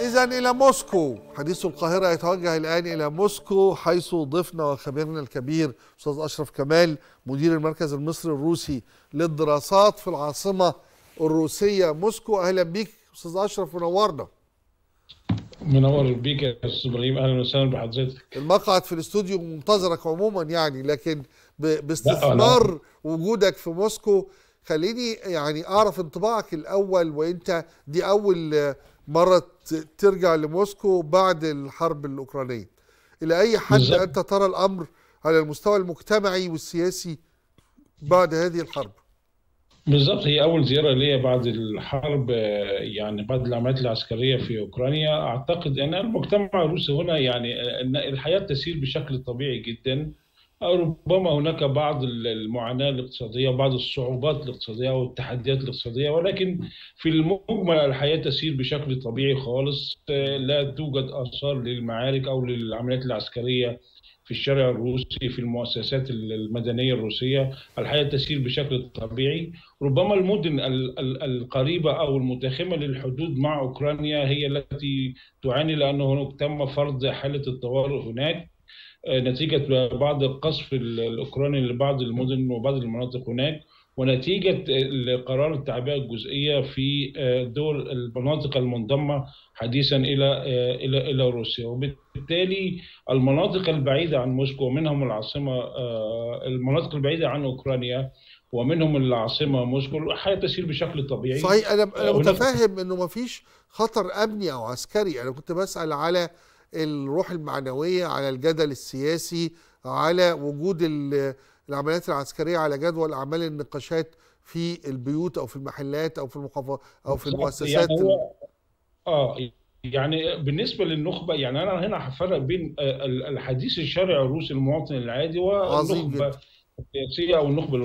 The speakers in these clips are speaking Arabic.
إذا إلى موسكو. حديث القاهرة يتوجه الآن إلى موسكو حيث ضيفنا وخبيرنا الكبير أستاذ أشرف كمال مدير المركز المصري الروسي للدراسات في العاصمة الروسية. موسكو أهلا بيك أستاذ أشرف منورنا. منور بيك يا أستاذ إبراهيم أهلا وسهلا بحضرتك. المقعد في الاستوديو منتظرك عموما يعني لكن باستثمار وجودك في موسكو خليني يعني أعرف انطباعك الأول وأنت دي أول مرة ترجع لموسكو بعد الحرب الأوكرانية. إلى أي حد بالظبط. أنت ترى الأمر على المستوى المجتمعي والسياسي بعد هذه الحرب؟ بالظبط هي أول زيارة ليا بعد الحرب يعني بعد العمليات العسكرية في أوكرانيا. أعتقد أن المجتمع الروسي هنا يعني أن الحياة تسير بشكل طبيعي جدا. ربما هناك بعض المعاناة الاقتصادية وبعض الصعوبات الاقتصادية والتحديات الاقتصادية ولكن في المجمل الحياة تسير بشكل طبيعي خالص. آه، لا توجد آثار للمعارك أو للعمليات العسكرية في الشارع الروسي في المؤسسات المدنية الروسية. الحياة تسير بشكل طبيعي. ربما المدن ال- ال- القريبة أو المتاخمة للحدود مع أوكرانيا هي التي تعاني لأنه هناك تم فرض حالة الطوارئ هناك. نتيجة بعض القصف ال- الأوكراني لبعض المدن وبعض المناطق هناك ونتيجة قرار التعبئة الجزئية في آه، دول المناطق المنضمة حديثا إلى آه، إلى إلى روسيا. وبالتالي المناطق البعيدة عن موسكو ومنهم العاصمة آه، المناطق البعيدة عن أوكرانيا ومنهم العاصمة موسكو الحياة تسير بشكل طبيعي. صحيح أنا هناك- متفاهم إنه ما فيش خطر أمني أو عسكري. أنا كنت بسأل على الروح المعنوية على الجدل السياسي على وجود ال- العمليات العسكرية على جدول أعمال النقاشات في البيوت أو في المحلات أو في المحافظات أو في المؤسسات يعني هو آه يعني بالنسبة للنخبة يعني أنا هنا هفرق بين آه، الحديث الشرعي الروسي المواطن العادي والنخبه. السياسية أو النخبة.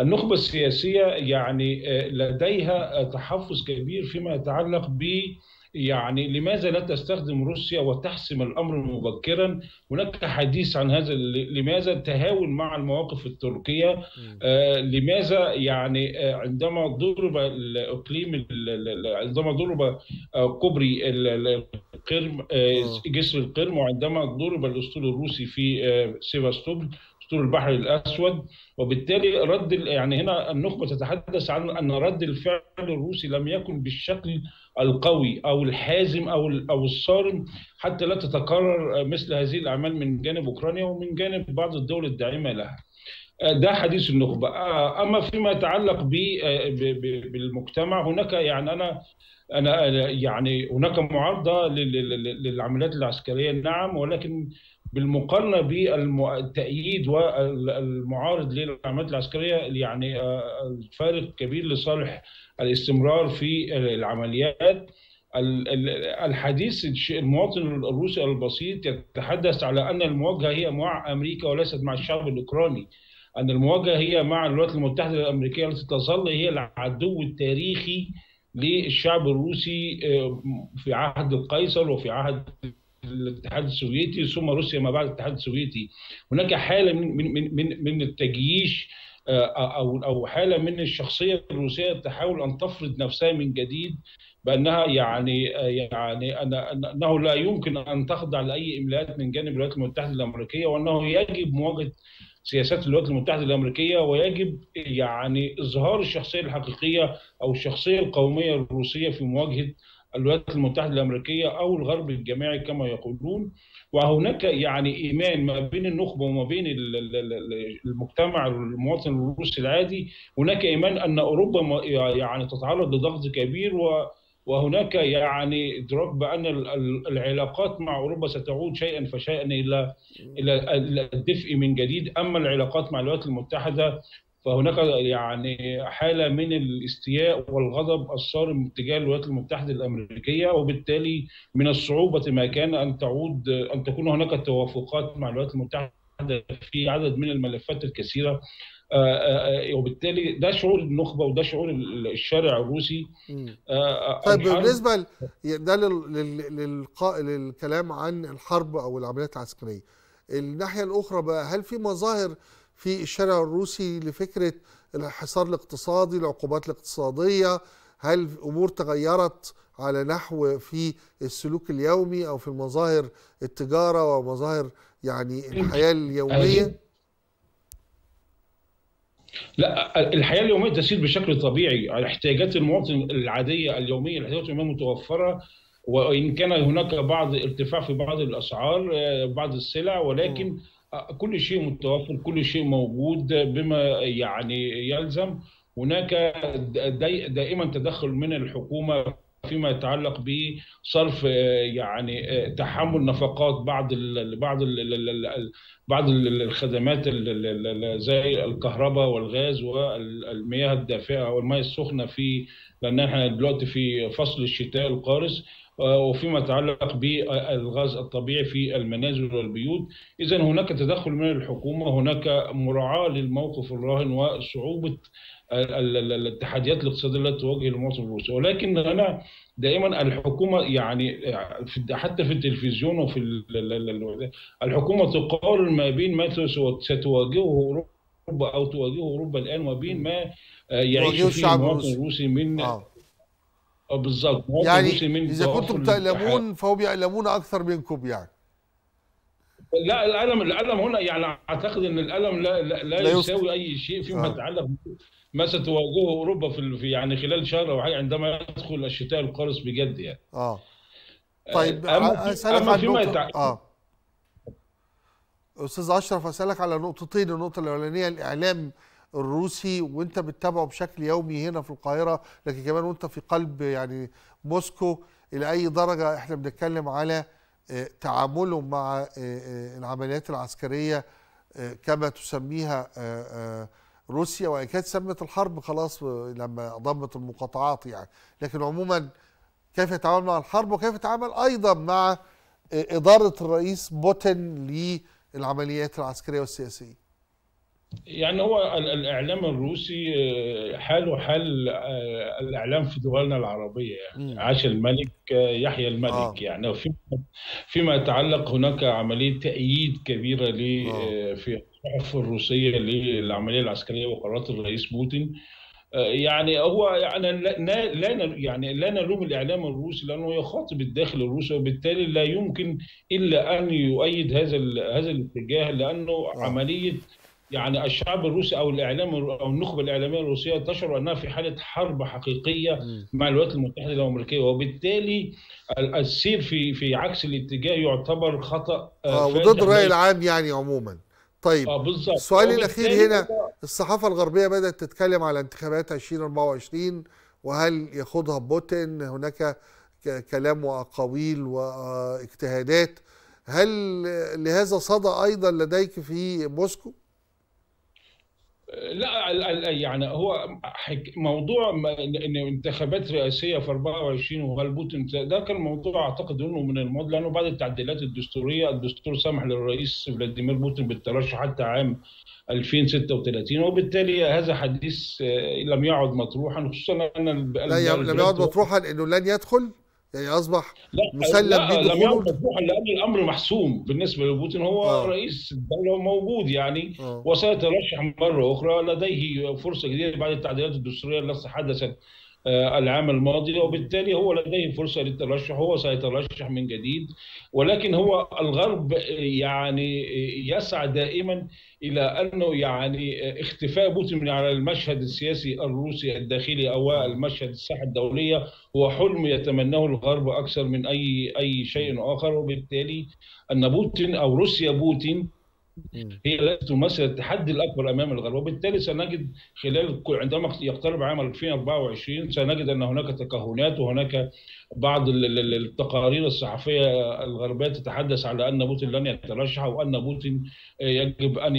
النخبة السياسية يعني آه، لديها آه، تحفظ كبير فيما يتعلق ب يعني لماذا لا تستخدم روسيا وتحسم الأمر مبكرا؟ هناك حديث عن هذا لماذا التهاون مع المواقف التركية؟ آه، لماذا يعني آه، عندما ضرب الإقليم ال- ال- ال- عندما ضرب آه، كوبري ال- القرم آه، آه. جسر القرم وعندما ضرب الأسطول الروسي في آه، سيفاستوبول اسطول البحر الأسود وبالتالي رد يعني هنا النخبة تتحدث عن أن رد الفعل الروسي لم يكن بالشكل القوي أو الحازم أو أو الصارم حتى لا تتكرر مثل هذه الأعمال من جانب أوكرانيا ومن جانب بعض الدول الداعمة لها. ده حديث النخبة آه، أما فيما يتعلق بالمجتمع هناك يعني أنا أنا يعني هناك معارضة لل- لل- للعمليات العسكرية نعم ولكن بالمقارنة بالتأييد والمعارض للعمليات العسكرية يعني آه، الفارق كبير لصالح الاستمرار في العمليات. ال- ال- الحديث المواطن الروسي البسيط يتحدث على أن المواجهة هي مع أمريكا وليست مع الشعب الأوكراني. أن المواجهة هي مع الولايات المتحدة الأمريكية التي تظل هي العدو التاريخي للشعب الروسي آه، في عهد القيصر وفي عهد الاتحاد السوفيتي ثم روسيا ما بعد الاتحاد السوفيتي. هناك حالة من من من من, التجييش آه، أو أو حالة من الشخصية الروسية تحاول أن تفرض نفسها من جديد بأنها يعني آه، يعني أنه لا يمكن أن تخضع لأي إملاءات من جانب الولايات المتحدة الأمريكية وأنه يجب مواجهة سياسات الولايات المتحدة الأمريكية ويجب يعني إظهار الشخصية الحقيقية أو الشخصية القومية الروسية في مواجهة الولايات المتحدة الأمريكية أو الغرب الجماعي كما يقولون. وهناك يعني إيمان ما بين النخبة وما بين ال- ال- ال- المجتمع المواطن الروسي العادي. هناك إيمان أن أوروبا يعني تتعرض لضغط كبير و وهناك يعني إدراك بأن ال- ال- العلاقات مع أوروبا ستعود شيئا فشيئا إلى إلى الدفء من جديد. أما العلاقات مع الولايات المتحدة فهناك يعني حالة من الاستياء والغضب الصارم تجاه الولايات المتحدة الأمريكية وبالتالي من الصعوبة ما كان أن تعود أن تكون هناك توافقات مع الولايات المتحدة في عدد من الملفات الكثيرة. آه، آه، آه، وبالتالي ده شعور النخبة وده شعور الشارع الروسي. طيب بالنسبة ل- ده لل- لل- للكلام عن الحرب أو العمليات العسكرية. الناحية الأخرى بقى هل في مظاهر في الشارع الروسي لفكرة الحصار الاقتصادي العقوبات الاقتصادية. هل الأمور تغيرت على نحو في السلوك اليومي أو في المظاهر التجارة ومظاهر يعني الحياة اليومية؟ لا الحياة اليومية تسير بشكل طبيعي. احتياجات المواطن العادية اليومية الاحتياجات اليومية متوفرة وإن كان هناك بعض ارتفاع في بعض الأسعار بعض السلع ولكن كل شيء متوفر كل شيء موجود بما يعني يلزم هناك دائما تدخل من الحكومة فيما يتعلق بصرف يعني تحمل نفقات بعض بعض بعض الخدمات زي الكهرباء والغاز والمياه الدافئه والمياه السخنه في لأن إحنا دلوقتي في فصل الشتاء القارس وفيما يتعلق بالغاز الطبيعي في المنازل والبيوت. اذا هناك تدخل من الحكومة هناك مراعاة للموقف الراهن وصعوبة التحديات الاقتصادية التي تواجه المواطن الروسي. ولكن أنا دائما الحكومة يعني حتى في التلفزيون وفي الحكومة تقارن ما بين ما ستواجهه أوروبا أو تواجهه أوروبا الآن وبين ما يعيش فيه المواطن الروسي من آه. بالظبط. يعني إذا كنتم تألمون فهم يألمون أكثر منكم يعني. لا الألم الألم هنا يعني أعتقد إن الألم لا لا, لا, لا يساوي أي شيء فيما يتعلق ما ستواجهه أوروبا في يعني خلال شهر أو حاجة عندما يدخل الشتاء القارس بجد يعني. آه. طيب أسألك عن نقطة يتع... آه. أستاذ أشرف أسألك على نقطتين النقطة الأولانية الإعلام الروسي وانت بتتابعه بشكل يومي هنا في القاهرة لكن كمان وانت في قلب يعني موسكو إلى أي درجة إحنا بنتكلم على تعاملهم مع العمليات العسكرية كما تسميها روسيا وإن كانت سمت الحرب خلاص لما ضمت المقاطعات يعني. لكن عموما كيف يتعامل مع الحرب وكيف يتعامل أيضا مع إدارة الرئيس بوتين للعمليات العسكرية والسياسية؟ يعني هو الإعلام الروسي حاله حال الإعلام في دولنا العربية يعني. عاش الملك يحيى الملك آه. يعني. وفي فيما يتعلق هناك عملية تأييد كبيرة ل في الصحف الروسية للعملية العسكرية وقرارات الرئيس بوتين. يعني هو يعني لا لا يعني لا نلوم الإعلام الروسي لأنه يخاطب الداخل الروسي وبالتالي لا يمكن إلا أن يؤيد هذا هذا الاتجاه لأنه آه. عملية يعني الشعب الروسي أو الإعلام أو النخبة الإعلامية الروسية تشعر أنها في حالة حرب حقيقية مع الولايات المتحدة الأمريكية. وبالتالي السير في في عكس الاتجاه يعتبر خطأ آه وضد الرأي العام يعني عموما. طيب آه بالظبط. السؤال الأخير هنا الصحافة الغربية بدأت تتكلم على انتخابات 2024 وهل يخوضها بوتين؟ هناك كلام وأقاويل واجتهادات. هل لهذا صدى أيضا لديك في موسكو؟ لا يعني هو موضوع إن انتخابات رئاسية في 24 وهل بوتين ده كان موضوع أعتقد إنه من الماضي لأنه بعد التعديلات الدستورية الدستور سمح للرئيس فلاديمير بوتين بالترشح حتى عام 2036 وبالتالي هذا حديث لم يعد مطروحا خصوصا أن لا لم يعد مطروحا إنه لن يدخل. يعني أصبح لا مسلم لا لم يعد مطروحا لأن الأمر محسوم بالنسبة لبوتين هو آه. رئيس الدولة موجود يعني آه. وسيترشح مرة أخرى لديه فرصة جديده بعد التعديلات الدستورية التي حدثت العام الماضي وبالتالي هو لديه فرصة للترشح هو سيترشح من جديد. ولكن هو الغرب يعني يسعى دائما إلى أنه يعني اختفاء بوتين على المشهد السياسي الروسي الداخلي أو المشهد الساحة الدولية. هو حلم يتمناه الغرب أكثر من أي أي شيء آخر. وبالتالي أن بوتين أو روسيا بوتين هي التي تمثل التحدي الأكبر أمام الغرب وبالتالي سنجد خلال عندما يقترب عام 2024 سنجد أن هناك تكهنات وهناك بعض التقارير الصحفية الغربية تتحدث على أن بوتين لن يترشح وان بوتين يجب أن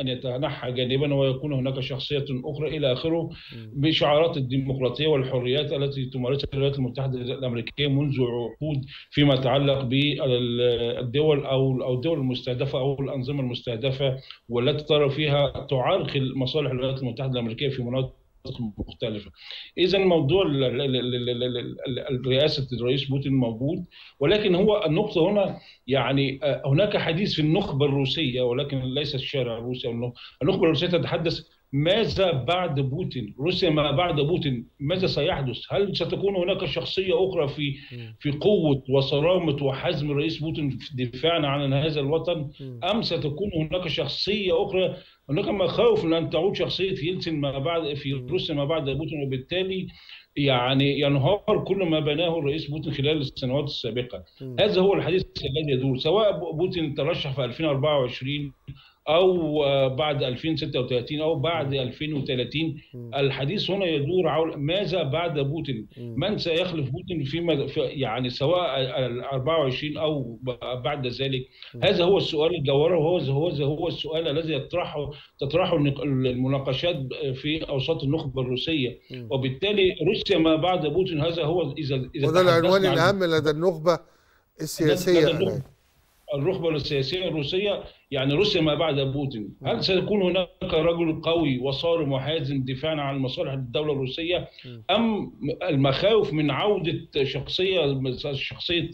ان يتنحى جانبا ويكون هناك شخصية أخرى إلى آخره بشعارات الديمقراطية والحريات التي تمارسها الولايات المتحدة الأمريكية منذ عقود فيما يتعلق بالدول أو أو الدول المستهدفة أو الأنظمة المستهدفة والتي ترى فيها تعارض مصالح الولايات المتحدة الأمريكية في مناطق مختلفة. إذا موضوع رئاسة الرئيس بوتين موجود ولكن هو النقطة هنا يعني هناك حديث في النخبة الروسية ولكن ليس الشارع الروسي النخبة الروسية تتحدث ماذا بعد بوتين؟ روسيا ما بعد بوتين ماذا سيحدث؟ هل ستكون هناك شخصية أخرى في في قوة وصرامة وحزم الرئيس بوتين في دفاعنا عن هذا الوطن؟ أم ستكون هناك شخصية أخرى؟ هناك مخاوف من أن تعود شخصية يلتسن ما بعد في روسيا ما بعد بوتين وبالتالي يعني ينهار كل ما بناه الرئيس بوتين خلال السنوات السابقة. هذا هو الحديث الذي يدور سواء بوتين ترشح في 2024 أو بعد 2036 أو بعد 2030 الحديث هنا يدور حول ماذا بعد بوتين؟ من سيخلف بوتين في يعني سواء 24 أو بعد ذلك؟ هذا هو السؤال الجوهري وهو هو هو السؤال الذي يطرحه تطرحه المناقشات في أوساط النخبة الروسية. وبالتالي روسيا ما بعد بوتين هذا هو إذا إذا وده العنوان الاهم لدى النخبة السياسية الرخبة السياسية الروسية يعني روسيا ما بعد بوتين. هل سيكون هناك رجل قوي وصارم وحازم دفاعا عن مصالح الدولة الروسية؟ أم المخاوف من عودة شخصية شخصية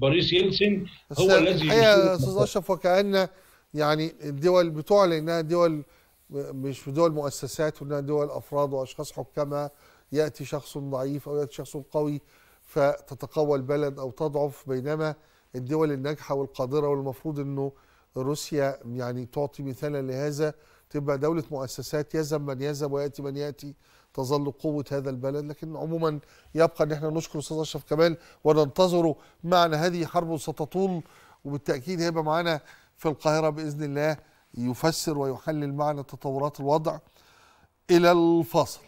باريس يلسن هو الذي الحقيقة أستاذ أشرف وكأن يعني الدول بتعلن إنها دول مش دول مؤسسات وإنها دول أفراد وأشخاص حكامها يأتي شخص ضعيف أو يأتي شخص قوي فتتقوى البلد أو تضعف بينما الدول الناجحة والقادرة والمفروض إنه روسيا يعني تعطي مثالا لهذا تبقى دولة مؤسسات يذهب من يذهب ويأتي من يأتي تظل قوة هذا البلد. لكن عموما يبقى إن إحنا نشكر أستاذ أشرف كمال وننتظره معنا هذه حرب ستطول وبالتأكيد هيبقى معنا في القاهرة بإذن الله يفسر ويحلل معنا تطورات الوضع إلى الفاصل.